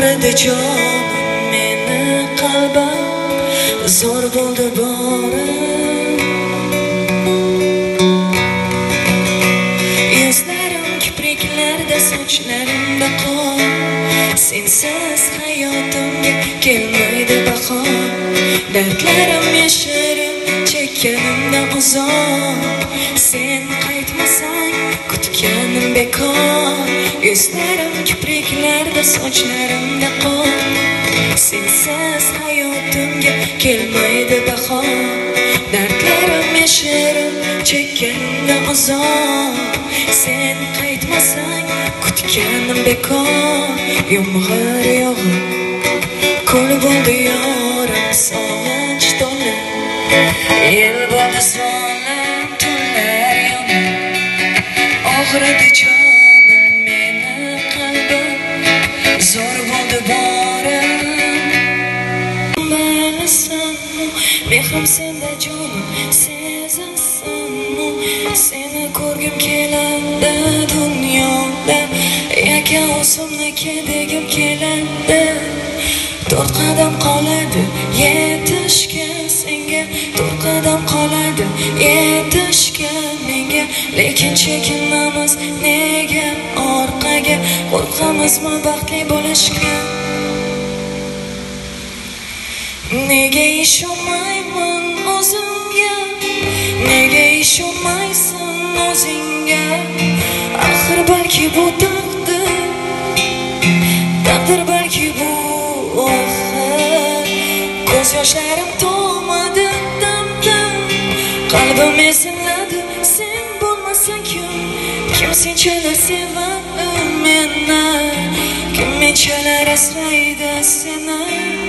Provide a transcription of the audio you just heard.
og'ridi jonim meni qalbim zo'r bo'ldi borim yuzlarim kipriklarda sochlarimda qon sensiz hayotimga kelmaydi baho dardlarim yashirin chekkanimda uzoq. Sen qaytmasang kutganim bekor. Yuzlarim kipriklarda sochlarimda qor sensiz hayotimga kelmaydi bahor dardlarim yashirin chekkanda azob sen qaytmasang kutganim bekor. Yomg'ir yog'ib ko'l bo'ldi yorim. Sog'inch to'la el bo'ldi zolim tunlar yomon. Og'ridi mehrim senda jonim sezasanmi seni ko'rgim keladi dunyoda yakan o'zimniki degim keladi to'rt qadam qoladi yetishga senga. To'rt qadam um qoladi yetishga menga. Lekin chekinamiz nega orqaga qo'rqamizmi baxtli e bo'lishga nega ishonmayman o'zimga nega ishonmaysan o'zingga axir balki bu taqdir taqdir balki bu oxir ko'z yoshlarim to'lmadi dam dam qalbim esinladi sen bo'lmasang kim kim senchalar sevadi meni kim menchalar asraydi seni